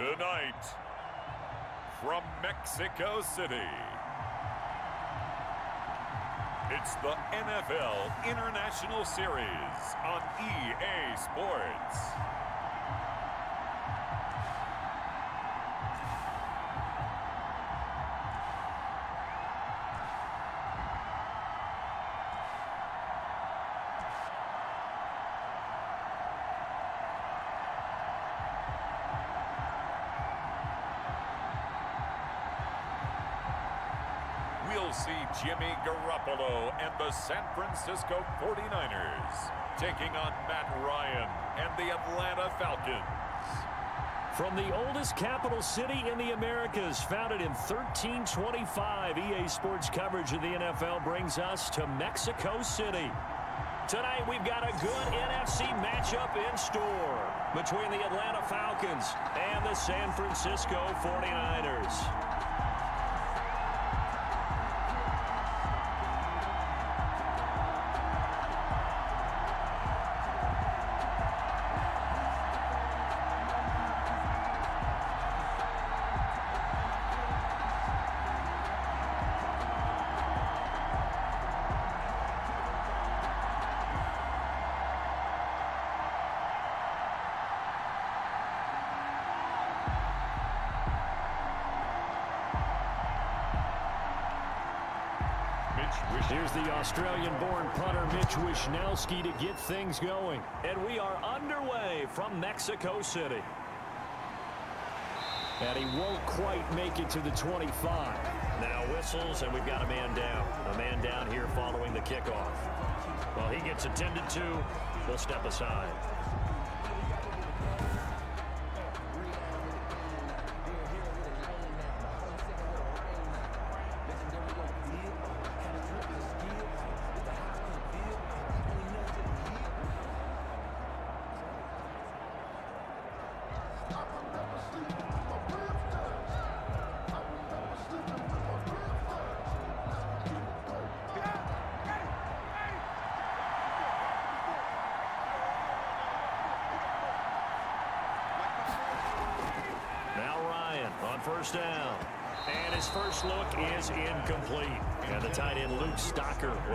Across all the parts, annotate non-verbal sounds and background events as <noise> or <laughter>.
Tonight, from Mexico City, it's the NFL International Series on EA Sports. Garoppolo and the San Francisco 49ers taking on Matt Ryan and the Atlanta Falcons. From the oldest capital city in the Americas, founded in 1325, EA Sports coverage of the NFL brings us to Mexico City. Tonight, we've got a good NFC matchup in store between the Atlanta Falcons and the San Francisco 49ers. Here's the Australian-born punter Mitch Wishnowsky to get things going. And we are underway from Mexico City. And he won't quite make it to the 25. Now whistles, and we've got a man down. A man down here following the kickoff. Well, he gets attended to. We'll step aside.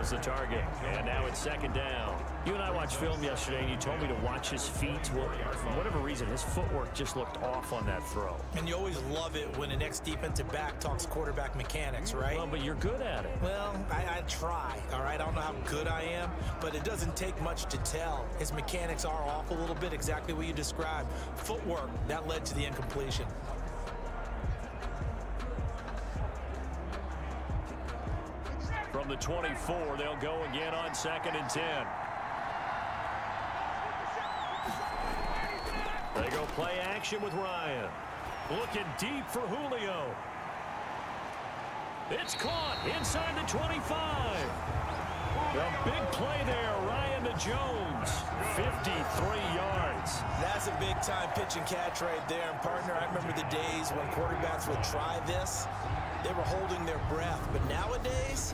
Was the target. And now it's second down. You and I watched film yesterday, and you told me to watch his feet. Well, for whatever reason, his footwork just looked off on that throw. And you always love it when an ex-defensive back talks quarterback mechanics, right? Well, but you're good at it. Well, I, I try, all right? I don't know how good I am, but it doesn't take much to tell. His mechanics are off a little bit, exactly what you described. Footwork, that led to the incompletion. The 24, they'll go again on second and 10. They go play action with Ryan. Looking deep for Julio. It's caught inside the 25. A big play there, Ryan to Jones. 53 yards. That's a big-time pitch and catch right there. And, partner, I remember the days when quarterbacks would try this. They were holding their breath. But nowadays,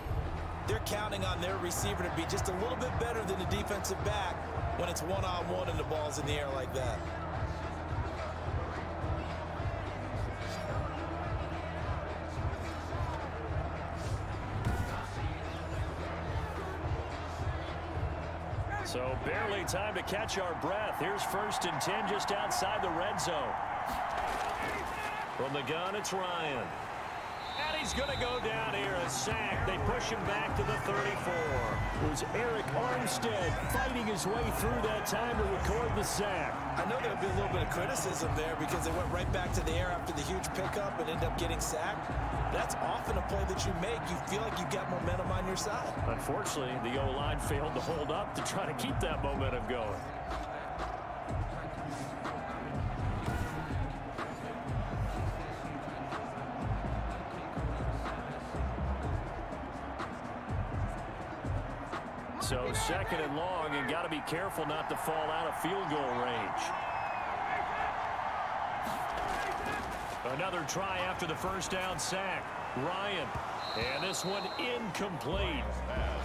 they're counting on their receiver to be just a little bit better than the defensive back when it's one-on-one -on -one and the ball's in the air like that. So barely time to catch our breath. Here's first and 10 just outside the red zone. From the gun, it's Ryan. He's going to go down here, a sack. They push him back to the 34. It was Arik Armstead fighting his way through that time to record the sack. I know there'll be a little bit of criticism there because they went right back to the air after the huge pickup and end up getting sacked. That's often a play that you make. You feel like you've got momentum on your side. Unfortunately, the O-line failed to hold up to try to keep that momentum going. Second and long, and got to be careful not to fall out of field goal range. Another try after the first down sack. Ryan. And this one incomplete.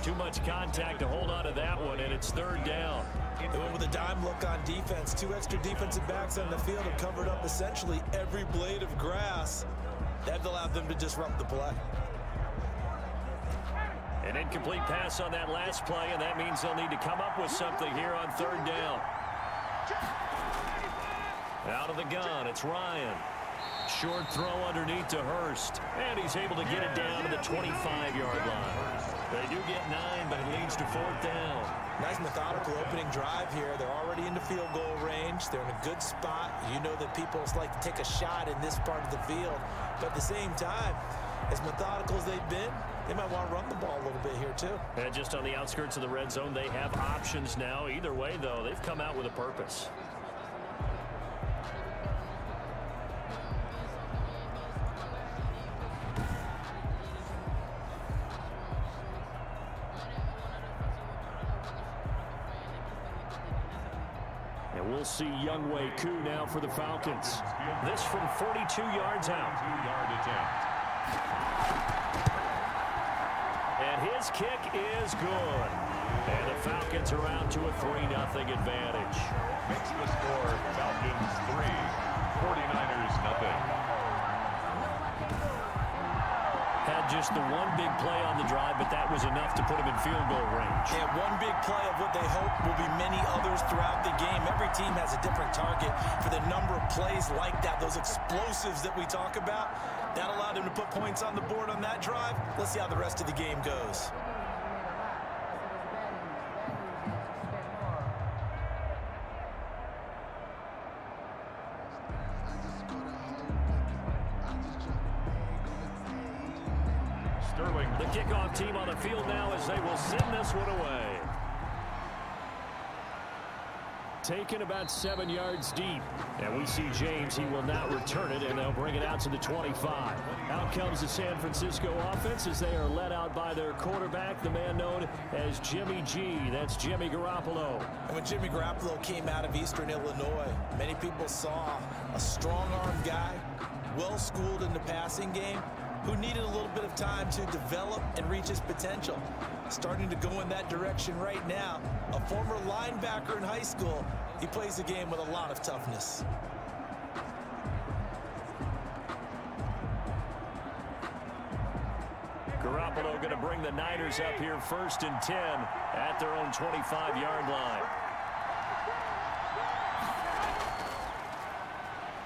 Too much contact to hold on to that one, and it's third down. Went with a dime look on defense. Two extra defensive backs on the field have covered up essentially every blade of grass. That allowed them to disrupt the play. An incomplete pass on that last play, and that means they'll need to come up with something here on third down. Out of the gun, it's Ryan. Short throw underneath to Hurst. And he's able to get it down to the 25-yard line. They do get nine, but it leads to fourth down. Nice methodical opening drive here. They're already into field goal range. They're in a good spot. You know that people like to take a shot in this part of the field. But at the same time, as methodical as they've been, they might want to run the ball a little bit here too. And just on the outskirts of the red zone, they have options now. Either way, though, they've come out with a purpose. And we'll see Younghoe Koo now for the Falcons. This from 42 yards out. Two-yard attempt. And his kick is good. And the Falcons are out to a 3-0 advantage. Makes the score Falcons 3, 49ers nothing. Had just the one big play on the drive, but that was enough to put him in field goal range. Yeah, one big play of what they hope will be many others throughout the game. Every team has a different target for the number of plays like that, those explosives that we talk about. That allowed him to put points on the board on that drive. Let's see how the rest of the game goes. Taken about seven yards deep. And we see James. He will not return it, and they'll bring it out to the 25. Out comes the San Francisco offense as they are led out by their quarterback, the man known as Jimmy G. That's Jimmy Garoppolo. And when Jimmy Garoppolo came out of Eastern Illinois, many people saw a strong-armed guy, well-schooled in the passing game, who needed a little bit of time to develop and reach his potential. Starting to go in that direction right now. A former linebacker in high school, he plays the game with a lot of toughness. Garoppolo going to bring the Niners up here first and 10 at their own 25-yard line.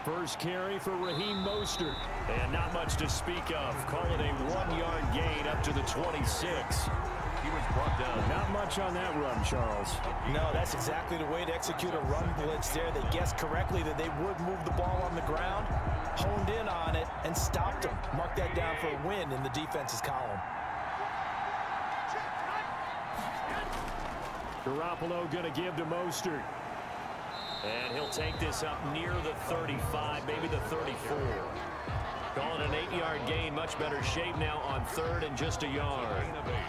First carry for Raheem Mostert. And not much to speak of. Call it a one-yard gain up to the 26. He was brought down. Not much on that run, Charles. No, that's exactly the way to execute a run blitz there. They guessed correctly that they would move the ball on the ground, honed in on it, and stopped them. Mark that down for a win in the defense's column. Garoppolo going to give to Mostert. And he'll take this up near the 35, maybe the 34. Calling an eight-yard gain, much better shape now on third and just a yard.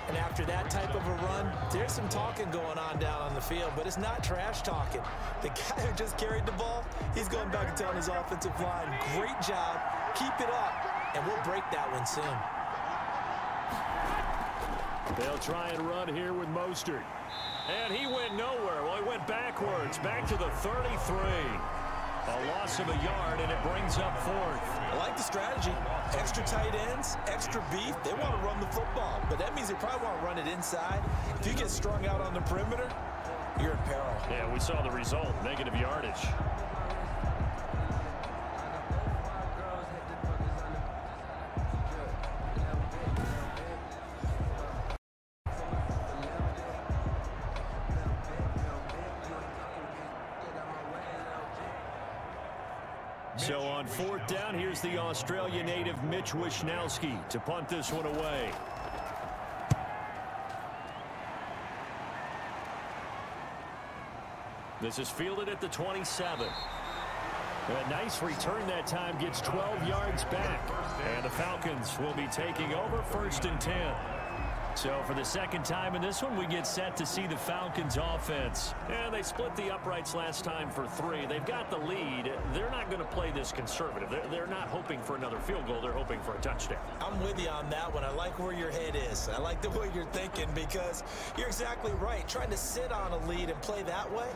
And after that type of a run, there's some talking going on down on the field, but it's not trash talking. The guy who just carried the ball, he's going back and telling his offensive line, great job, keep it up, and we'll break that one soon. They'll try and run here with Mostert. And he went nowhere. Well, he went backwards, back to the 33. A loss of a yard, and it brings up fourth. I like the strategy. Extra tight ends, extra beef. They want to run the football, but that means they probably want to run it inside. If you get strung out on the perimeter, you're in peril. Yeah, we saw the result, negative yardage. Wishnowsky to punt this one away. This is fielded at the 27. A nice return that time gets 12 yards back. And the Falcons will be taking over first and 10. So for the second time in this one, we get set to see the Falcons offense. And they split the uprights last time for three. They've got the lead. They're not going to play this conservative. They're, they're not hoping for another field goal. They're hoping for a touchdown. I'm with you on that one. I like where your head is. I like the <laughs> way you're thinking because you're exactly right. Trying to sit on a lead and play that way,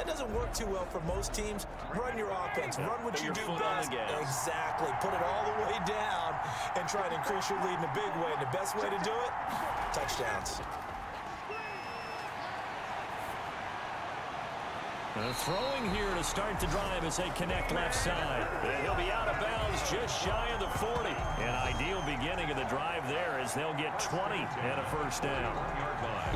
that doesn't work too well for most teams. Run your offense. Run what Put you do foot on the best. Exactly. Put it all the way down and try to increase your lead in a big way. And the best way to do it, touchdowns. Uh, throwing here to start the drive as they connect left side. And he'll be out of bounds just shy of the 40. An ideal beginning of the drive there as they'll get 20 and a first down.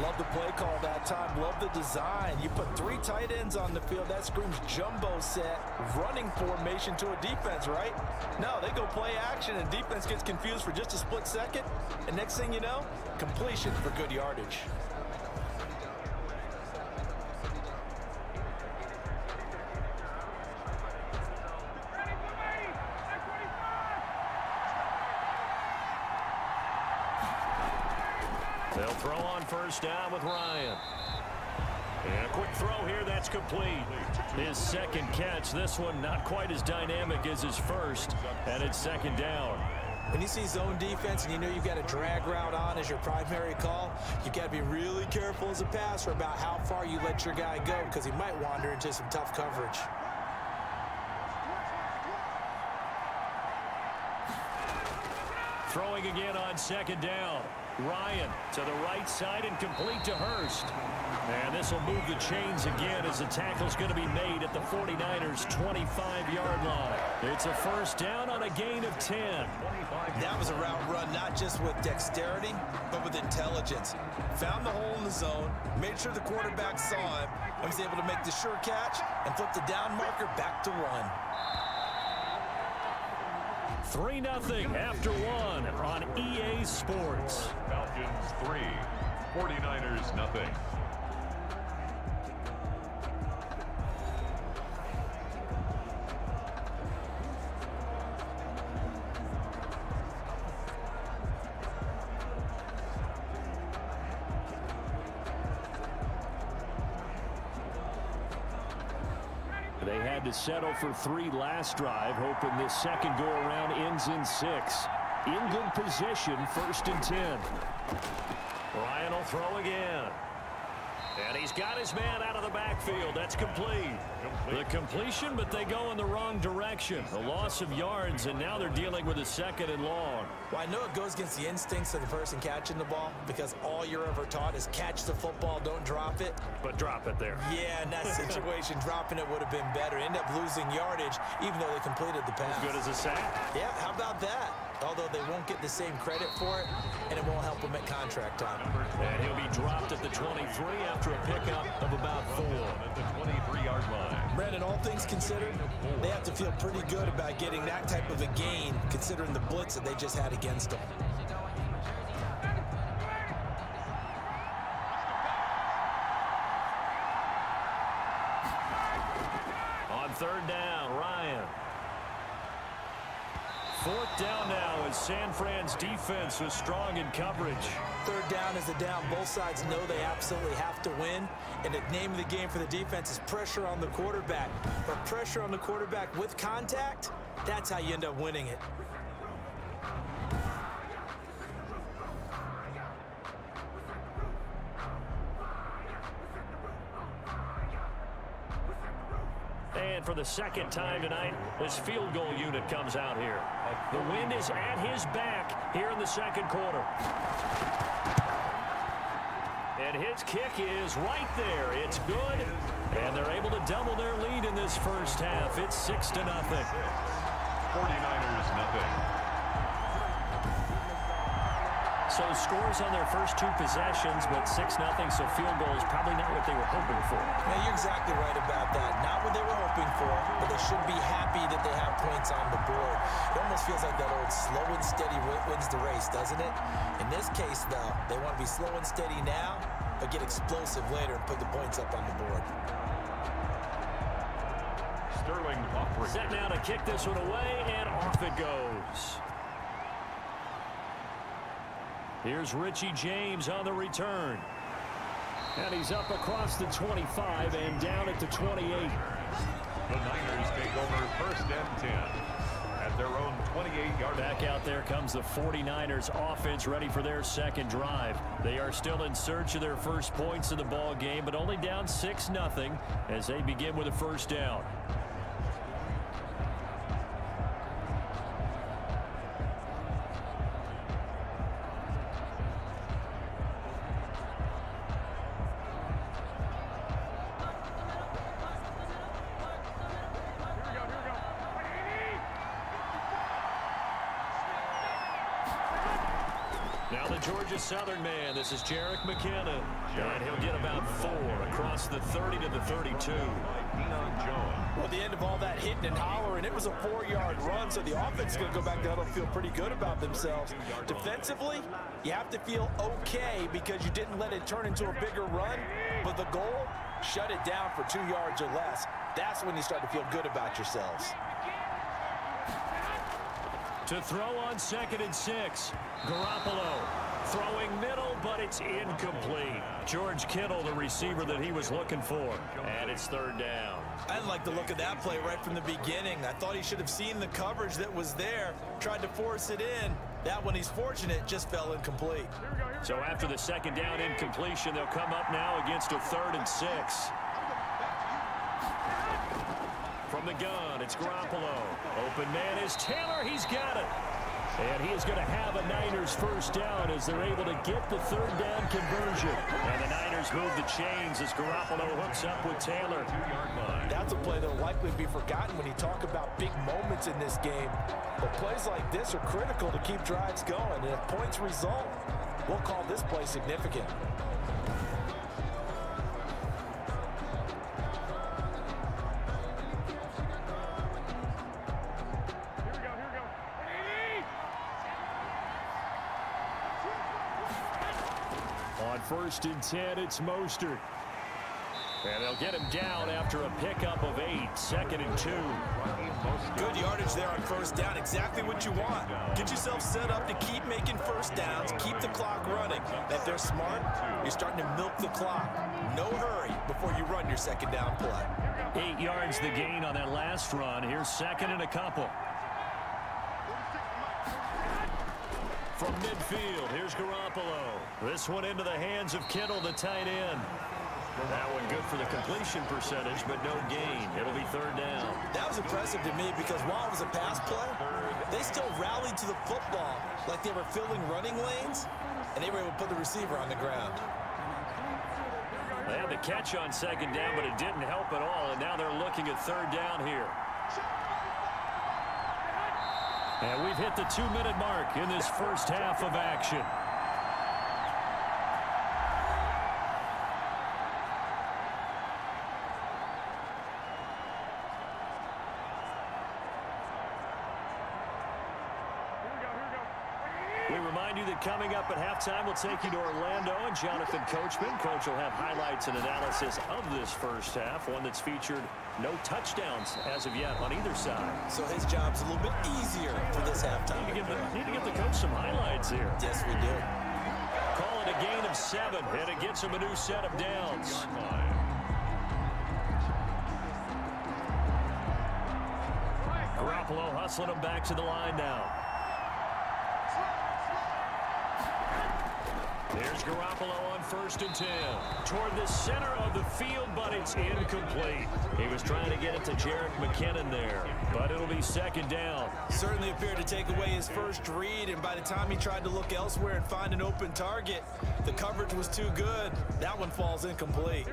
Love the play call that time. Love the design. You put three tight ends on the field. That screams jumbo set, running formation to a defense, right? No, they go play action, and defense gets confused for just a split second. And next thing you know, completion for good yardage. First Ryan. And a quick throw here, that's complete. His second catch, this one not quite as dynamic as his first, and it's second down. When you see zone defense and you know you've got a drag route on as your primary call, you've got to be really careful as a passer about how far you let your guy go because he might wander into some tough coverage. Again on second down. Ryan to the right side and complete to Hurst. And this will move the chains again as the tackle's going to be made at the 49ers 25-yard line. It's a first down on a gain of 10. That was a route run not just with dexterity, but with intelligence. Found the hole in the zone, made sure the quarterback saw him, and was able to make the sure catch and flip the down marker back to one. 3-0 after one on EA Sports. Falcons 3, 49ers nothing. For three last drive, hoping this second go-around ends in six. In good position, first and 10. Ryan will throw again. And he's got his man out of the backfield. That's complete. The completion, but they go in the wrong direction. A loss of yards, and now they're dealing with a second and long. Well, I know it goes against the instincts of the person catching the ball because all you're ever taught is catch the football, don't drop it. But drop it there. Yeah, in that <laughs> situation, dropping it would have been better. End up losing yardage, even though they completed the pass. Good as a sack. Yeah, how about that? Although they won't get the same credit for it, and it won't help them at contract time. And he'll be dropped at the 23 after a pickup of about four. At the 23-yard line. Brandon, all things considered, they have to feel pretty good about getting that type of a gain, considering the blitz that they just had against them. San Fran's defense was strong in coverage. Third down is a down. Both sides know they absolutely have to win. And the name of the game for the defense is pressure on the quarterback. But pressure on the quarterback with contact, that's how you end up winning it. And for the second time tonight, this field goal unit comes out here. The wind is at his back here in the second quarter. And his kick is right there. It's good. And they're able to double their lead in this first half. It's 6 to nothing. 49ers nothing. So scores on their first two possessions, but 6 nothing. so field goal is probably not what they were hoping for. Yeah, you're exactly right about that. Not what they were hoping for, but they should be happy that they have points on the board. It almost feels like that old slow and steady wins the race, doesn't it? In this case, though, they want to be slow and steady now, but get explosive later and put the points up on the board. Sterling Hofrichter. Set now to kick this one away, and off it goes. Here's Richie James on the return. And he's up across the 25 and down at the 28. The Niners take over first and 10 at their own 28-yard Back out there comes the 49ers offense ready for their second drive. They are still in search of their first points in the ball game, but only down 6-0 as they begin with a first down. 32. Well, the end of all that hitting and hollering, it was a four-yard run, so the offense is going to go back down and feel pretty good about themselves. Defensively, you have to feel okay because you didn't let it turn into a bigger run, but the goal, shut it down for two yards or less. That's when you start to feel good about yourselves. To throw on second and six. Garoppolo throwing middle, but it's incomplete. George Kittle, the receiver that he was looking for. And it's third down. I didn't like the look of that play right from the beginning. I thought he should have seen the coverage that was there, tried to force it in. That one, he's fortunate, just fell incomplete. So after the second down incompletion, they'll come up now against a third and six. From the gun, it's Garoppolo. Open man is Taylor. He's got it. And he is going to have a Niners first down as they're able to get the third down conversion. And the Niners move the chains as Garoppolo hooks up with Taylor. That's a play that will likely be forgotten when you talk about big moments in this game. But plays like this are critical to keep drives going. And if points result, we'll call this play significant. First and 10, it's Mostert. And they'll get him down after a pickup of eight. Second and two. Good yardage there on first down. Exactly what you want. Get yourself set up to keep making first downs, keep the clock running. If they're smart, you're starting to milk the clock. No hurry before you run your second down play. Eight yards the gain on that last run. Here's second and a couple. From midfield, here's Garoppolo. This one into the hands of Kittle, the tight end. That one good for the completion percentage, but no gain. It'll be third down. That was impressive to me because while it was a pass play, they still rallied to the football like they were filling running lanes, and they were able to put the receiver on the ground. They had the catch on second down, but it didn't help at all, and now they're looking at third down here. And we've hit the two-minute mark in this first half of action. Up at halftime, we'll take you to Orlando and Jonathan Coachman. Coach will have highlights and analysis of this first half, one that's featured no touchdowns as of yet on either side. So his job's a little bit easier for this halftime. Need to give the, need to give the coach some highlights here. Yes, we do. Call it a gain of seven, and it gets him a new set of downs. Garoppolo hustling him back to the line now. Garoppolo on first and 10. Toward the center of the field, but it's incomplete. He was trying to get it to Jerick McKinnon there, but it'll be second down. Certainly appeared to take away his first read, and by the time he tried to look elsewhere and find an open target, the coverage was too good. That one falls incomplete.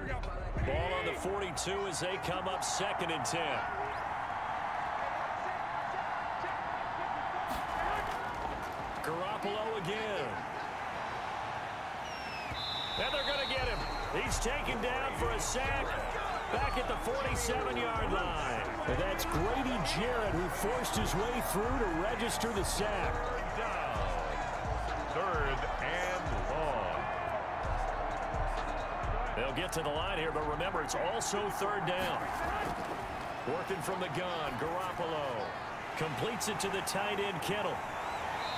Ball on the 42 as they come up second and 10. Garoppolo again. And they're going to get him. He's taken down for a sack back at the 47-yard line. And that's Grady Jarrett who forced his way through to register the sack. Third and long. They'll get to the line here, but remember, it's also third down. Working from the gun, Garoppolo completes it to the tight end, Kittle.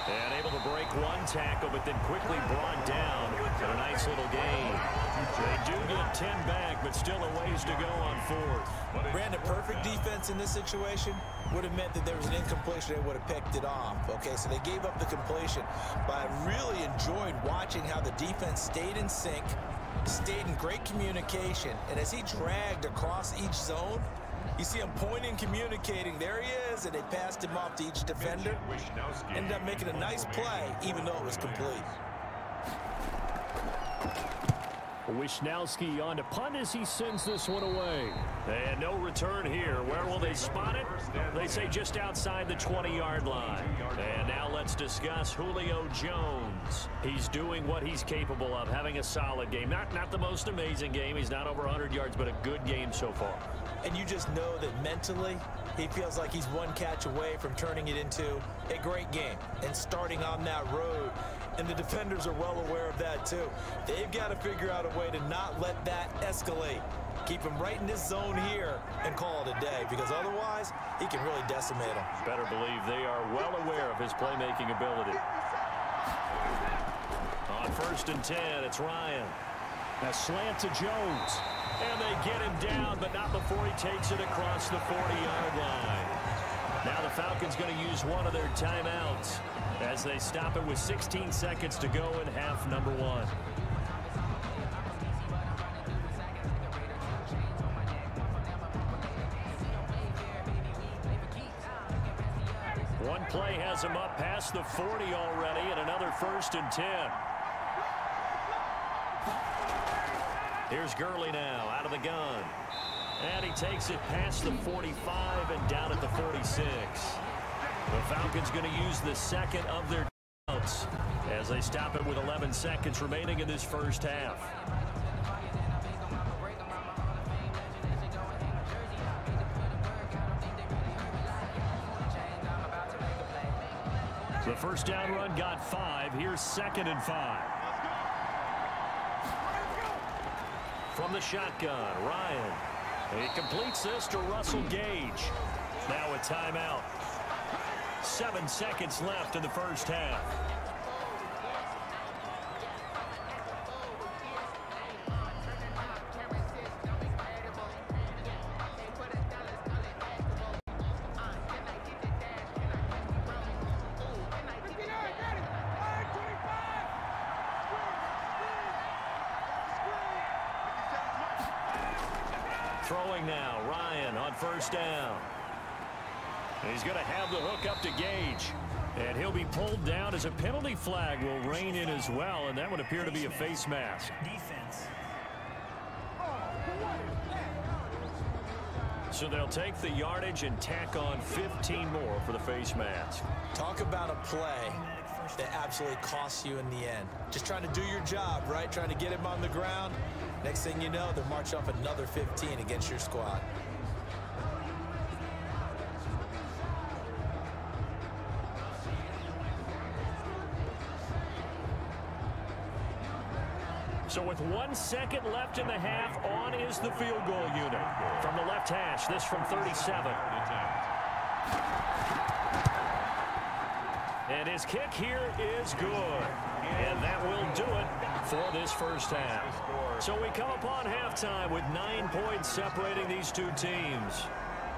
And able to break one tackle, but then quickly brought down. But a nice little gain. They do get 10 back, but still a ways to go on fourth. Brandon, perfect defense in this situation would have meant that there was an incompletion. They would have picked it off. Okay, so they gave up the completion. But I really enjoyed watching how the defense stayed in sync, stayed in great communication. And as he dragged across each zone, you see him pointing, communicating. There he is, and they passed him off to each defender. Ended up making a nice play, even though it was complete. Wishnowsky on to punt as he sends this one away. And no return here. Where will they spot it? They say just outside the 20-yard line. And now let's discuss Julio Jones. He's doing what he's capable of, having a solid game. Not, not the most amazing game. He's not over 100 yards, but a good game so far. And you just know that mentally, he feels like he's one catch away from turning it into a great game and starting on that road. And the defenders are well aware of that, too. They've got to figure out a way to not let that escalate. Keep him right in this zone here and call it a day because otherwise he can really decimate them. Better believe they are well aware of his playmaking ability. On first and 10, it's Ryan. A slant to Jones. And they get him down, but not before he takes it across the 40-yard line. Now the Falcons going to use one of their timeouts as they stop it with 16 seconds to go in half number one. One play has him up past the 40 already and another first and 10. Here's Gurley now out of the gun. And he takes it past the 45 and down at the 46. The Falcons going to use the second of their outs as they stop it with 11 seconds remaining in this first half. The first down run got five. Here's second and five. From the shotgun, Ryan. He completes this to Russell Gage. Now a timeout. Seven seconds left in the first half. So they'll take the yardage and tack on 15 more for the face mask. Talk about a play that absolutely costs you in the end. Just trying to do your job, right? Trying to get him on the ground. Next thing you know, they're march off another 15 against your squad. So with one second left in the half, on is the field goal unit. From the left hash, this from 37. And his kick here is good. And that will do it for this first half. So we come upon halftime with nine points separating these two teams.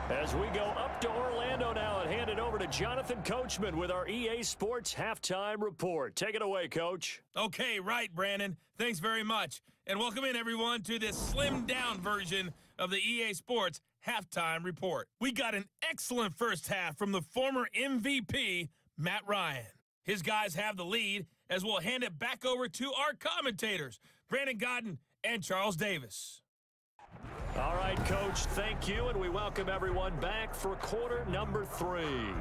As we go to Orlando now and hand it over to Jonathan Coachman with our EA Sports Halftime Report. Take it away, Coach. Okay, right, Brandon. Thanks very much. And welcome in, everyone, to this slimmed down version of the EA Sports Halftime Report. We got an excellent first half from the former MVP, Matt Ryan. His guys have the lead as we'll hand it back over to our commentators, Brandon Gaudin and Charles Davis. All right, Coach, thank you, and we welcome everyone back for quarter number three.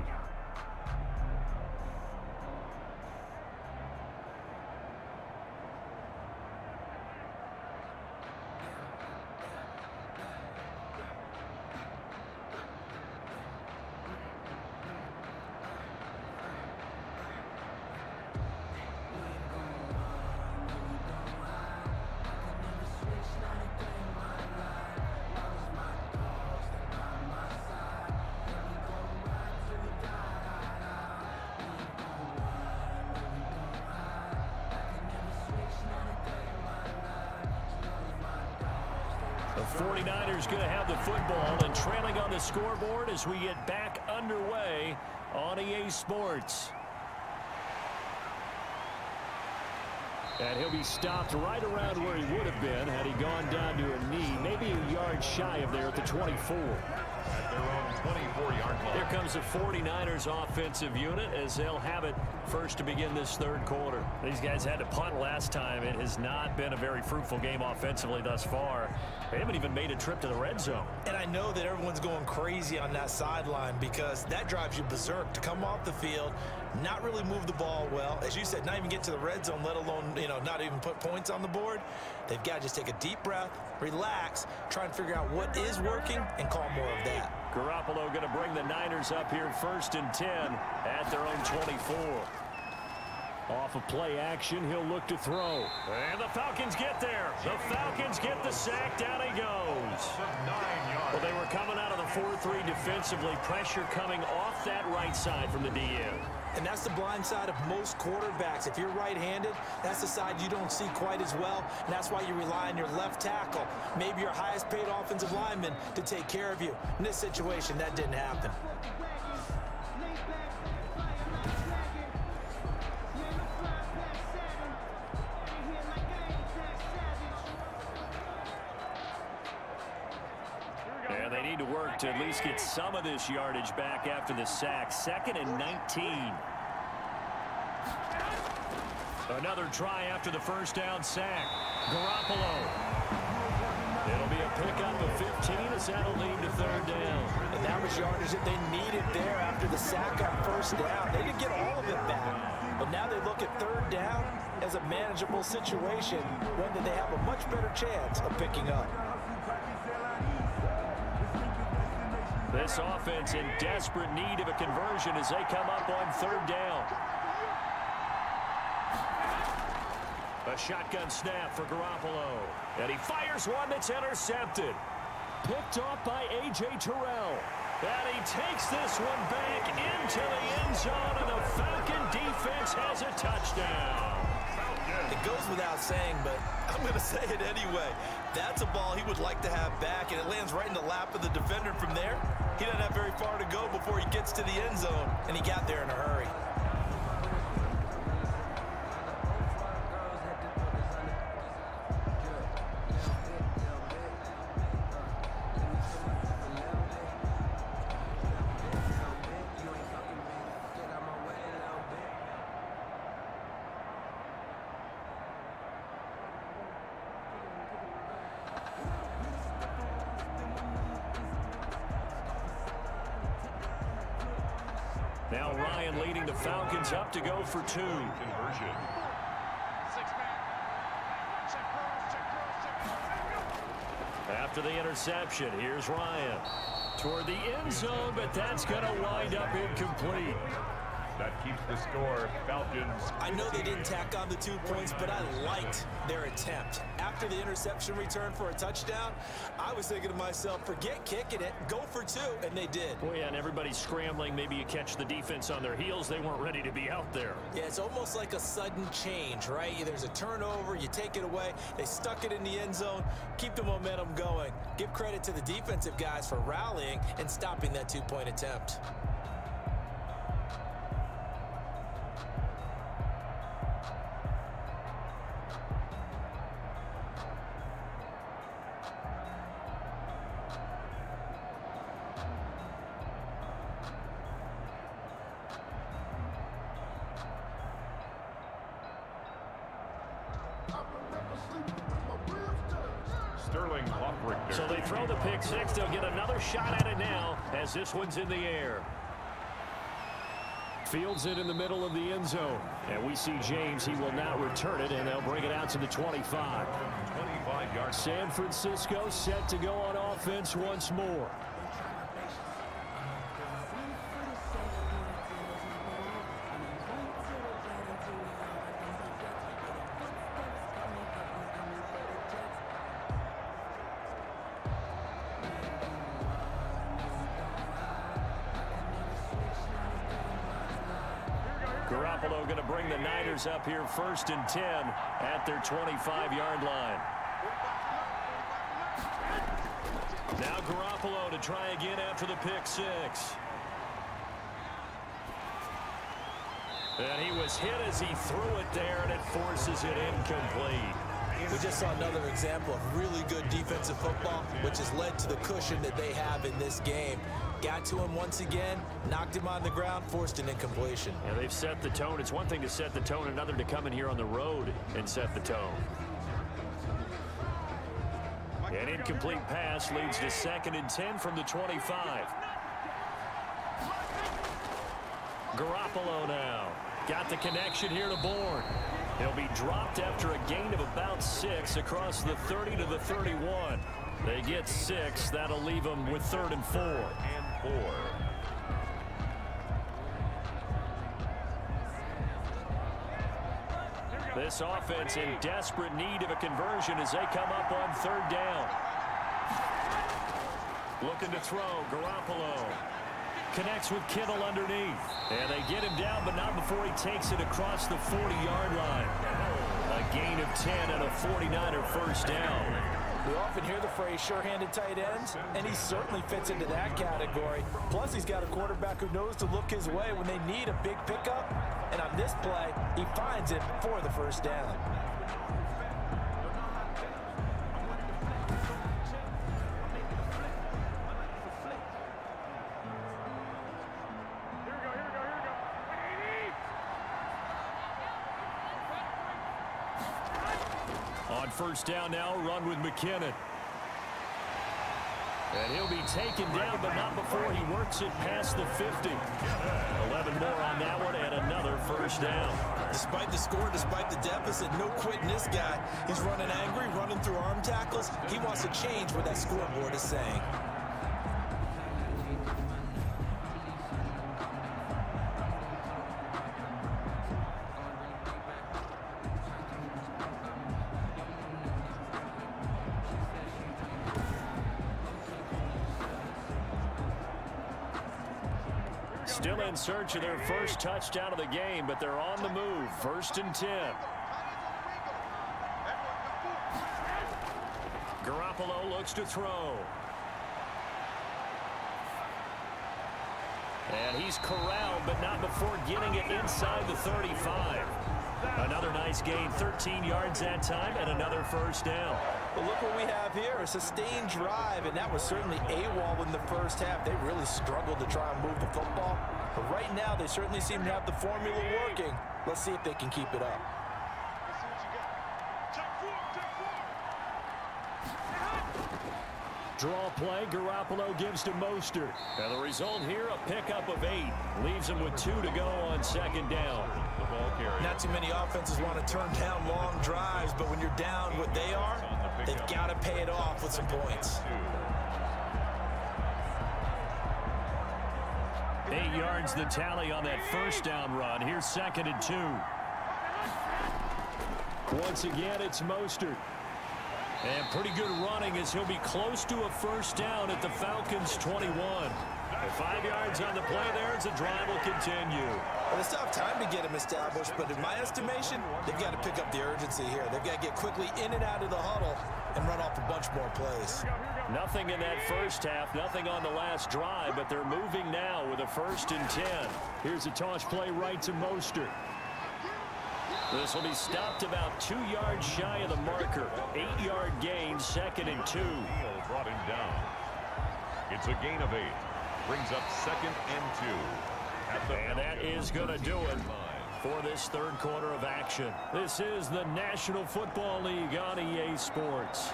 49ers going to have the football and trailing on the scoreboard as we get back underway on EA Sports. And he'll be stopped right around where he would have been had he gone down to a knee, maybe a yard shy of there at the 24. At their own 24-yard line. Here comes the 49ers offensive unit as they'll have it first to begin this third quarter. These guys had to punt last time. It has not been a very fruitful game offensively thus far. They haven't even made a trip to the red zone. And I know that everyone's going crazy on that sideline because that drives you berserk to come off the field, not really move the ball well. As you said, not even get to the red zone, let alone, you know, not even put points on the board. They've got to just take a deep breath, relax, try and figure out what is working, and call more of that. Garoppolo going to bring the Niners up here first and 10 at their own 24. Off of play action, he'll look to throw. And the Falcons get there. The Falcons get the sack. Down he goes. Well, they were coming out of the 4-3 defensively. Pressure coming off that right side from the DN. And that's the blind side of most quarterbacks. If you're right-handed, that's the side you don't see quite as well. And that's why you rely on your left tackle, maybe your highest paid offensive lineman, to take care of you. In this situation, that didn't happen. They need to work to at least get some of this yardage back after the sack. Second and 19. Another try after the first down sack. Garoppolo. It'll be a pickup of 15 as that'll lead to third down. And that was yardage that they needed there after the sack on first down. They didn't get all of it back. But now they look at third down as a manageable situation, one that they have a much better chance of picking up. This offense in desperate need of a conversion as they come up on third down. A shotgun snap for Garoppolo. And he fires one that's intercepted. Picked off by A.J. Terrell. And he takes this one back into the end zone, and the Falcon defense has a touchdown. It goes without saying, but <laughs> I'm going to say it anyway. That's a ball he would like to have back, and it lands right in the lap of the defender from there. He doesn't have very far to go before he gets to the end zone, and he got there in a hurry. Now Ryan leading the Falcons up to go for two. Conversion. After the interception, here's Ryan. Toward the end zone, but that's going to wind up incomplete. That keeps the score. Falcons. I know they didn't tack on the two points, but I liked their attempt. After the interception return for a touchdown, I was thinking to myself, forget kicking it, go for two, and they did. Well, yeah, and everybody's scrambling. Maybe you catch the defense on their heels. They weren't ready to be out there. Yeah, it's almost like a sudden change, right? There's a turnover, you take it away, they stuck it in the end zone, keep the momentum going. Give credit to the defensive guys for rallying and stopping that two-point attempt. Of the end zone. And we see James. He will not return it, and they'll bring it out to the 25. 25 yards. San Francisco set to go on offense once more. Up here first and 10 at their 25-yard line. Now Garoppolo to try again after the pick six. And he was hit as he threw it there, and it forces it incomplete. We just saw another example of really good defensive football, which has led to the cushion that they have in this game. Got to him once again, knocked him on the ground, forced an incompletion. Yeah, they've set the tone. It's one thing to set the tone, another to come in here on the road and set the tone. An incomplete pass leads to second and 10 from the 25. Garoppolo now. Got the connection here to Bourne. He'll be dropped after a gain of about six across the 30 to the 31. They get six. That'll leave them with third and four. Four. This offense in desperate need of a conversion as they come up on third down. Looking to throw, Garoppolo. Connects with Kittle underneath. And they get him down, but not before he takes it across the 40-yard line. A gain of 10 and a 49er first down. We often hear the phrase sure-handed tight ends, and he certainly fits into that category. Plus, he's got a quarterback who knows to look his way when they need a big pickup. And on this play, he finds it for the first down. Down now, run with McKinnon. And he'll be taken down, but not before he works it past the 50. 11 more on that one and another first down. Despite the score, despite the deficit, no quitting this guy. He's running angry, running through arm tackles. He wants to change what that scoreboard is saying. Still in search of their first touchdown of the game, but they're on the move. First and 10. Garoppolo looks to throw. And he's corralled, but not before getting it inside the 35. Another nice gain, 13 yards that time, and another first down. But look what we have here, a sustained drive, and that was certainly AWOL in the first half. They really struggled to try and move the football. But right now, they certainly seem to have the formula working. Let's see if they can keep it up. Draw play, Garoppolo gives to Mostert. And the result here, a pickup of eight. Leaves him with two to go on second down. The ball carrier. Not too many offenses want to turn down long drives, but when you're down what they are, they've got to pay it off with some points. Eight yards the tally on that first down run. Here's second and two. Once again, it's Mostert. And pretty good running as he'll be close to a first down at the Falcons' 21. Five yards on the play there as the drive will continue. Well, it's tough time to get them established, but in my estimation, they've got to pick up the urgency here. They've got to get quickly in and out of the huddle and run off a bunch more plays. Nothing in that first half, nothing on the last drive, but they're moving now with a first and 10. Here's a toss play right to Mostert. This will be stopped about two yards shy of the marker. Eight-yard gain, second and two. Neal brought him down. It's a gain of eight. Brings up second and two. And that is going to do it for this third quarter of action. This is the National Football League on EA Sports.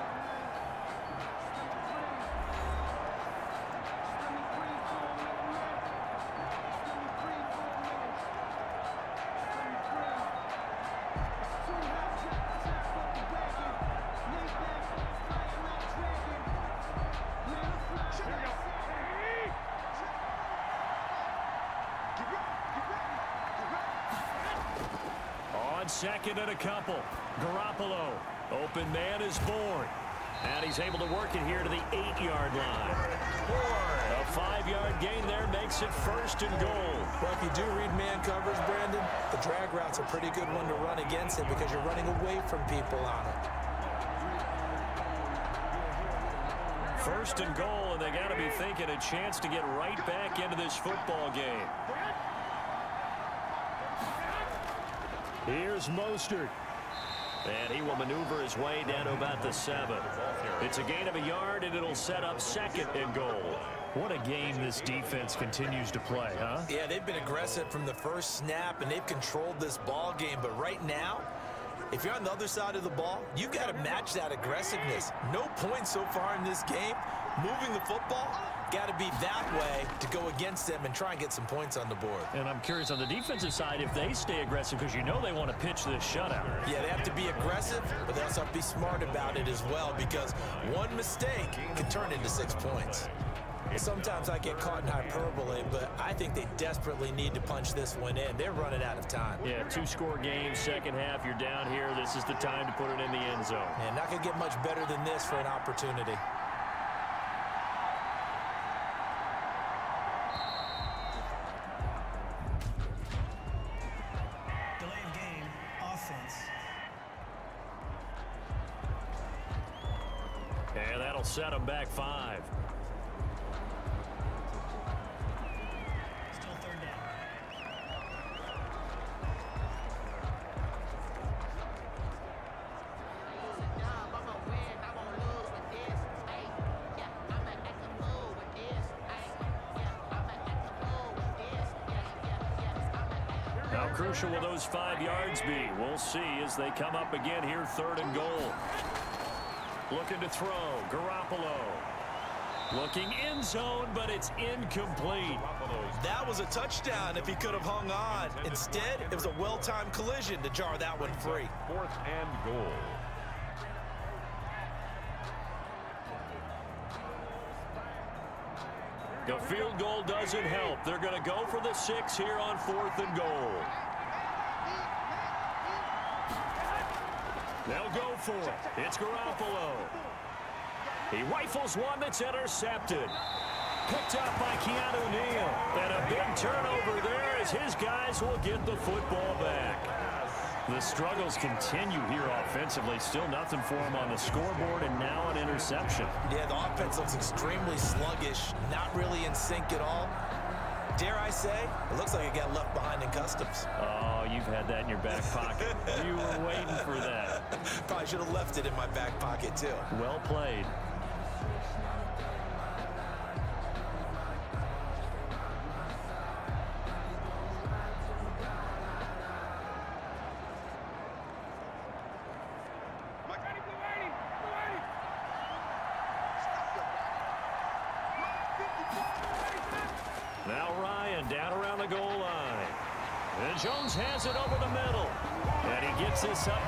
Second and a couple. Garoppolo. Open man is Bourne. And he's able to work it here to the eight-yard line. A five-yard gain there makes it first and goal. Well, if you do read man coverage, Brandon, the drag route's a pretty good one to run against it because you're running away from people on it. first and goal, and they got to be thinking a chance to get right back into this football game. Here's Mostert. And he will maneuver his way down to about the seven. It's a gain of a yard, and it'll set up second and goal. What a game this defense continues to play, huh? Yeah, they've been aggressive from the first snap, and they've controlled this ball game. But right now, if you're on the other side of the ball, you've got to match that aggressiveness. No points so far in this game. Moving the football, got to be that way to go against them and try and get some points on the board. And I'm curious on the defensive side if they stay aggressive because you know they want to pitch this shutout. Yeah, they have to be aggressive, but they also have to be smart about it as well because one mistake can turn into six points. Sometimes I get caught in hyperbole, but I think they desperately need to punch this one in. They're running out of time. Yeah, two-score game, second half, you're down here. This is the time to put it in the end zone. And not going to get much better than this for an opportunity. Set them back five. how crucial will those five yards be? We'll see as they come up again here, third and goal. Looking to throw, Garoppolo. Looking in zone, but it's incomplete. That was a touchdown if he could have hung on. Instead, it was a well-timed collision to jar that one free. Fourth and goal. The field goal doesn't help. They're going to go for the six here on fourth and goal. They'll go for it. It's Garoppolo. He rifles one that's intercepted. Picked up by Keanu Neal. And a big turnover there as his guys will get the football back. The struggles continue here offensively. Still nothing for him on the scoreboard and now an interception. Yeah, the offense looks extremely sluggish. Not really in sync at all. Dare I say, it looks like it got left behind in customs. Oh, you've had that in your back pocket. <laughs> you were waiting for that. Probably should have left it in my back pocket, too. Well played.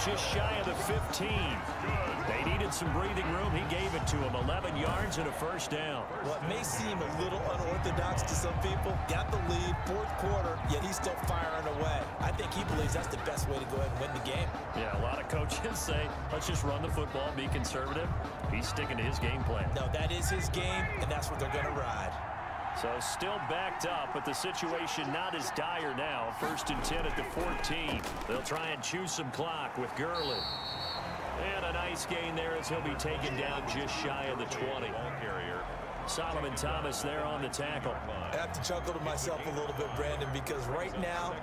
Just shy of the 15. They needed some breathing room. He gave it to him. 11 yards and a first down. What may seem a little unorthodox to some people, got the lead, fourth quarter, yet he's still firing away. I think he believes that's the best way to go ahead and win the game. Yeah, a lot of coaches <laughs> say, let's just run the football, be conservative. He's sticking to his game plan. No, that is his game, and that's what they're going to ride. So still backed up, but the situation not as dire now. First and 10 at the 14. They'll try and choose some clock with Gurley. And a nice gain there as he'll be taken down just shy of the 20. Solomon Thomas there on the tackle. I have to chuckle to myself a little bit, Brandon, because right now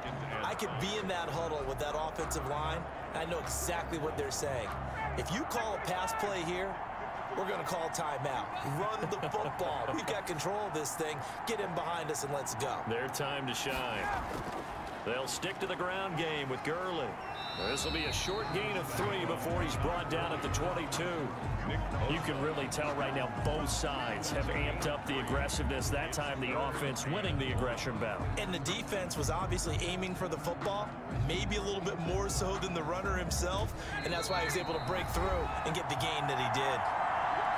I could be in that huddle with that offensive line. I know exactly what they're saying. If you call a pass play here, we're going to call timeout. Run the football. We've got control of this thing. Get him behind us and let's go. Their time to shine. They'll stick to the ground game with Gurley. This will be a short gain of three before he's brought down at the 22. You can really tell right now both sides have amped up the aggressiveness. That time the offense winning the aggression battle. And the defense was obviously aiming for the football, maybe a little bit more so than the runner himself, and that's why he was able to break through and get the gain that he did.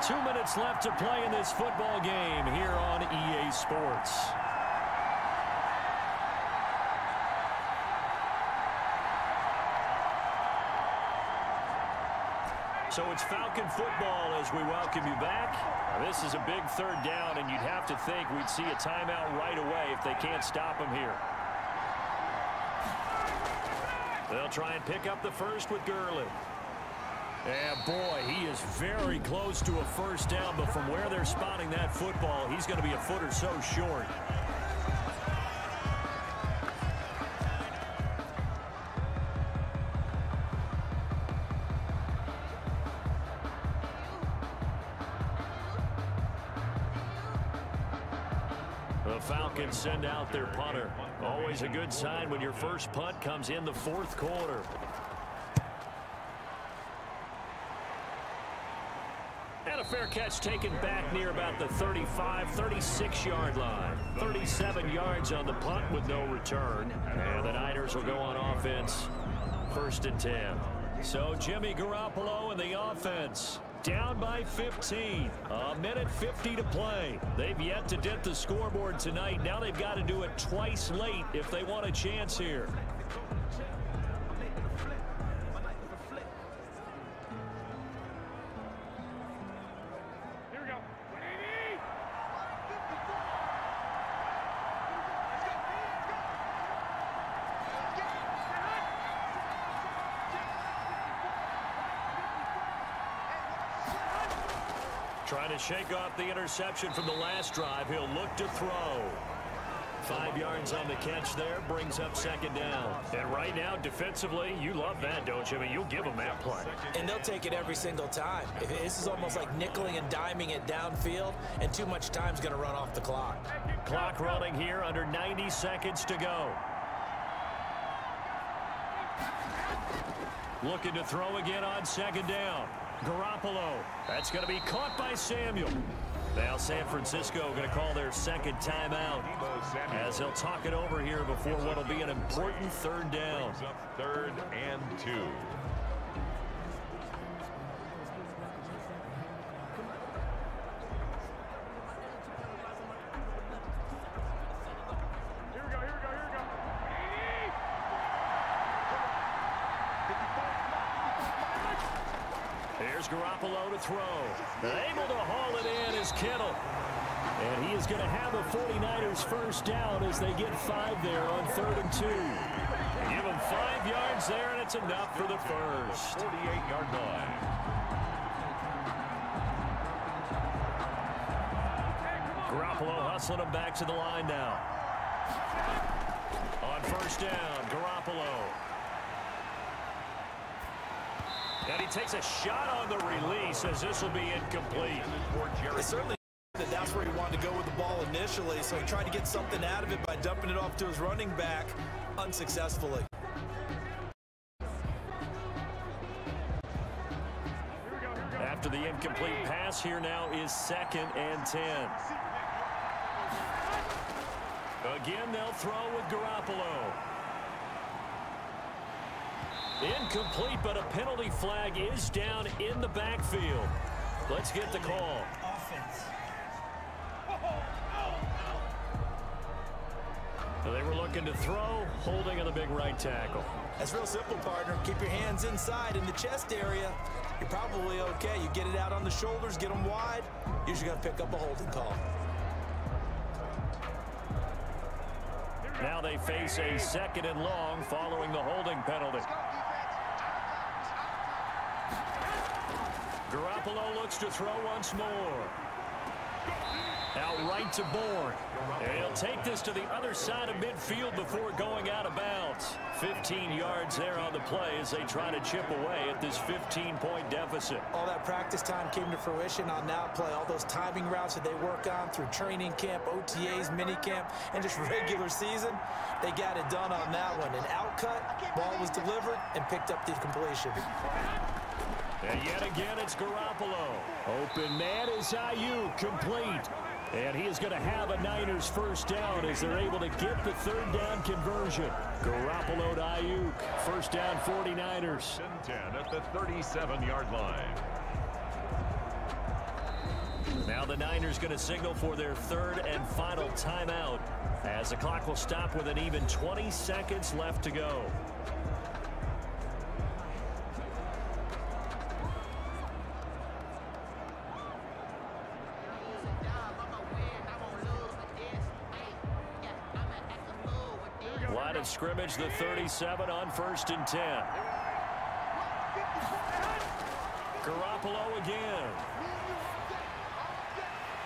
Two minutes left to play in this football game here on EA Sports. So it's Falcon football as we welcome you back. This is a big third down, and you'd have to think we'd see a timeout right away if they can't stop them here. They'll try and pick up the first with Gurley. And boy, he is very close to a first down, but from where they're spotting that football, he's going to be a foot or so short. The Falcons send out their punter. Always a good sign when your first punt comes in the fourth quarter. And a fair catch taken back near about the 35, 36-yard line. 37 yards on the punt with no return. And the Niners will go on offense. First and 10. So Jimmy Garoppolo and the offense. Down by 15. A minute 50 to play. They've yet to dent the scoreboard tonight. Now they've got to do it twice late if they want a chance here. Trying to shake off the interception from the last drive. He'll look to throw. Five yards on the catch there brings up second down. And right now, defensively, you love that, don't you? I mean, you'll give them that play. And they'll take it every single time. This is almost like nickeling and diming it downfield, and too much time's going to run off the clock. Clock running here under 90 seconds to go. Looking to throw again on second down. Garoppolo. That's going to be caught by Samuel. Now San Francisco going to call their second timeout as they'll talk it over here before what will be an important third down. Third and two. He is going to have a 49ers first down as they get five there on third and two. Give them five yards there, and it's enough for the first. 48-yard line. Garoppolo hustling him back to the line now. On first down, Garoppolo. And he takes a shot on the release as this will be incomplete. Certainly that's where he wanted to go with the ball initially, so he tried to get something out of it by dumping it off to his running back unsuccessfully. After the incomplete pass, here now is second and 10. Again, they'll throw with Garoppolo. Incomplete, but a penalty flag is down in the backfield. Let's get the call. They were looking to throw, holding on the big right tackle. That's real simple, partner. Keep your hands inside in the chest area. You're probably okay. You get it out on the shoulders, get them wide. Usually got to pick up a holding call. Now they face a second and long following the holding penalty. Garoppolo looks to throw once more. Out right to Bourne. And he'll take this to the other side of midfield before going out of bounds. 15 yards there on the play as they try to chip away at this 15-point deficit. All that practice time came to fruition on that play. All those timing routes that they work on through training camp, OTAs, mini camp, and just <laughs> regular season, they got it done on that one. An outcut, ball was delivered, and picked up the completion. And yet again, it's Garoppolo. Open man is Aiyuk, complete. And he is going to have a Niners first down as they're able to get the third down conversion. Garoppolo to Aiyuk. First down 49ers. 10 at the 37-yard line. Now the Niners going to signal for their third and final timeout as the clock will stop with an even 20 seconds left to go. Scrimmage, the 37 on first and 10. Garoppolo again.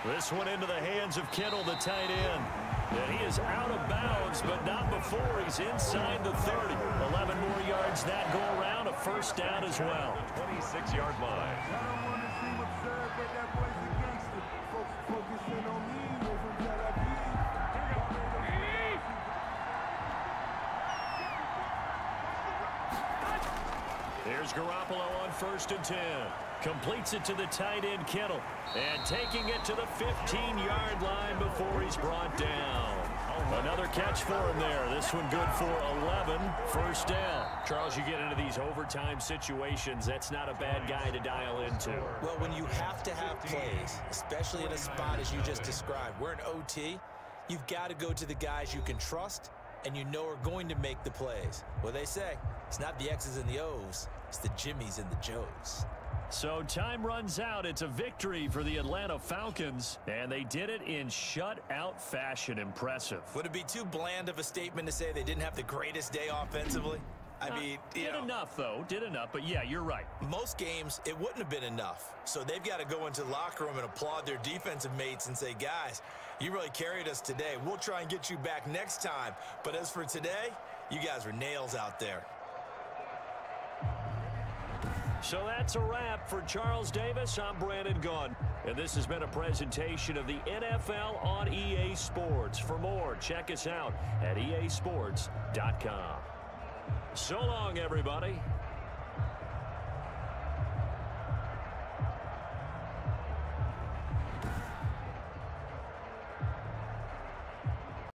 This one into the hands of Kittle, the tight end. And he is out of bounds, but not before he's inside the 30. 11 more yards that go around, a first down as well. 26-yard line. Here's Garoppolo on first and 10. Completes it to the tight end, Kittle. And taking it to the 15-yard line before he's brought down. Another catch for him there. This one good for 11. First down. Charles, you get into these overtime situations, that's not a bad guy to dial into. Well, when you have to have plays, especially in a spot as you just described, we're in OT, you've got to go to the guys you can trust and you know are going to make the plays. Well, they say it's not the X's and the O's, it's the Jimmies and the Joes. So time runs out. It's a victory for the Atlanta Falcons, and they did it in shutout fashion. Impressive. Would it be too bland of a statement to say they didn't have the greatest day offensively? I Uh, mean, did know, enough, though. Did enough. But, yeah, you're right. most games it wouldn't have been enough. So they've got to go into the locker room and applaud their defensive mates and say, guys, you really carried us today. We'll try and get you back next time. But as for today, you guys were nails out there. So that's a wrap for Charles Davis. I'm Brandon Gaudin. And this has been a presentation of the NFL on EA Sports. For more, check us out at easports.com. So long, everybody.